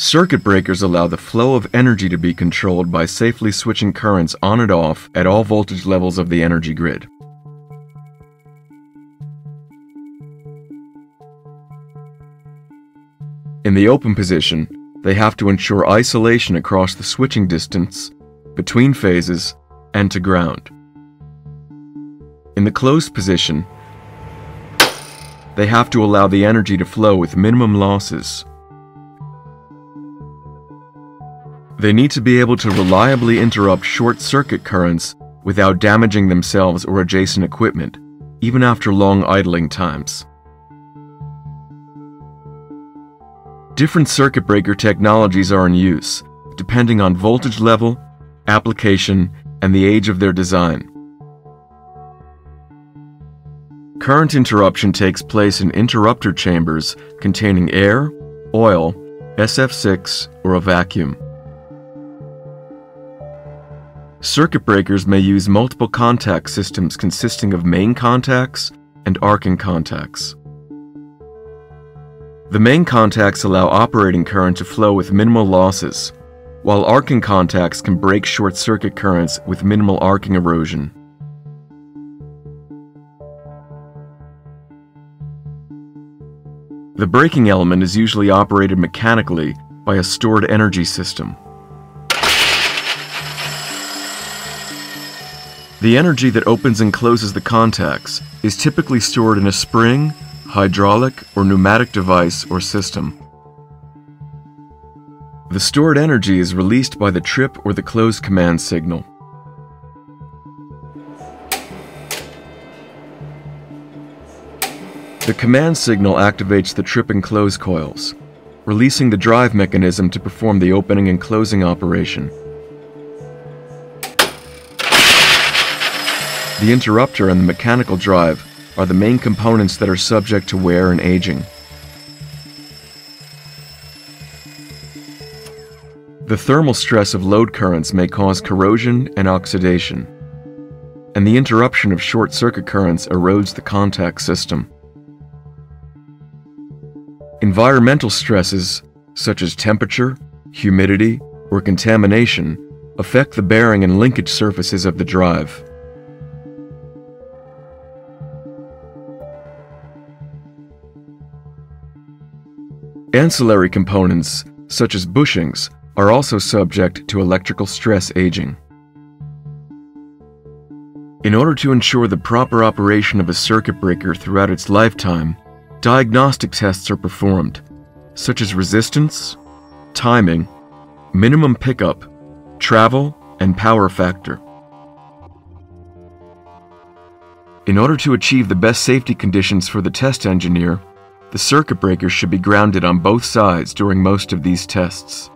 Circuit breakers allow the flow of energy to be controlled by safely switching currents on and off at all voltage levels of the energy grid. In the open position, they have to ensure isolation across the switching distance, between phases, and to ground. In the closed position, they have to allow the energy to flow with minimum losses They need to be able to reliably interrupt short circuit currents without damaging themselves or adjacent equipment, even after long idling times. Different circuit breaker technologies are in use, depending on voltage level, application, and the age of their design. Current interruption takes place in interrupter chambers containing air, oil, SF6, or a vacuum. Circuit breakers may use multiple contact systems consisting of main contacts and arcing contacts. The main contacts allow operating current to flow with minimal losses, while arcing contacts can break short circuit currents with minimal arcing erosion. The breaking element is usually operated mechanically by a stored energy system. The energy that opens and closes the contacts is typically stored in a spring, hydraulic, or pneumatic device or system. The stored energy is released by the trip or the close command signal. The command signal activates the trip and close coils, releasing the drive mechanism to perform the opening and closing operation. The interrupter and the mechanical drive are the main components that are subject to wear and aging. The thermal stress of load currents may cause corrosion and oxidation, and the interruption of short circuit currents erodes the contact system. Environmental stresses, such as temperature, humidity, or contamination, affect the bearing and linkage surfaces of the drive. Ancillary components, such as bushings, are also subject to electrical stress aging. In order to ensure the proper operation of a circuit breaker throughout its lifetime, diagnostic tests are performed, such as resistance, timing, minimum pickup, travel, and power factor. In order to achieve the best safety conditions for the test engineer, the circuit breakers should be grounded on both sides during most of these tests.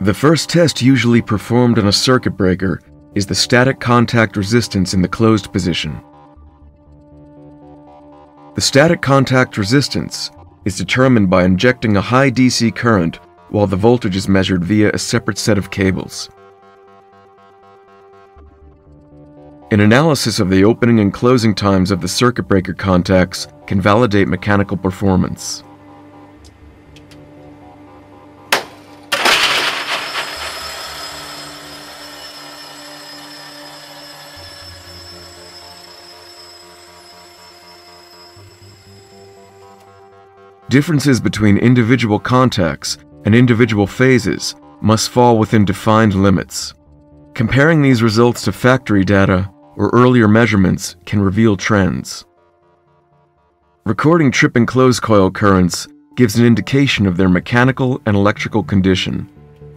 The first test usually performed on a circuit breaker is the static contact resistance in the closed position. The static contact resistance is determined by injecting a high DC current while the voltage is measured via a separate set of cables. An analysis of the opening and closing times of the circuit breaker contacts can validate mechanical performance. Differences between individual contacts and individual phases must fall within defined limits. Comparing these results to factory data or earlier measurements can reveal trends. Recording trip and close coil currents gives an indication of their mechanical and electrical condition,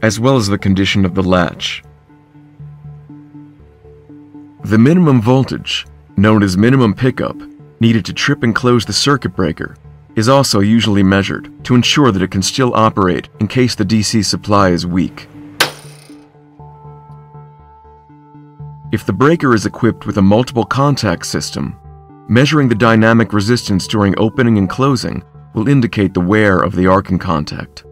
as well as the condition of the latch. The minimum voltage, known as minimum pickup, needed to trip and close the circuit breaker is also usually measured to ensure that it can still operate in case the DC supply is weak. If the breaker is equipped with a multiple contact system, measuring the dynamic resistance during opening and closing will indicate the wear of the arcing contact.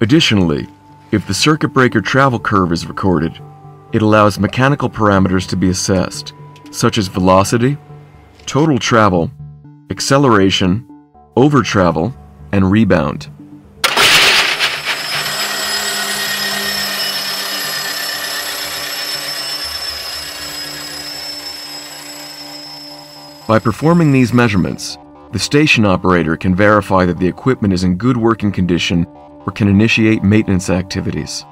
Additionally, if the circuit breaker travel curve is recorded, it allows mechanical parameters to be assessed, such as velocity, total travel, acceleration, over travel, and rebound. By performing these measurements, the station operator can verify that the equipment is in good working condition or can initiate maintenance activities.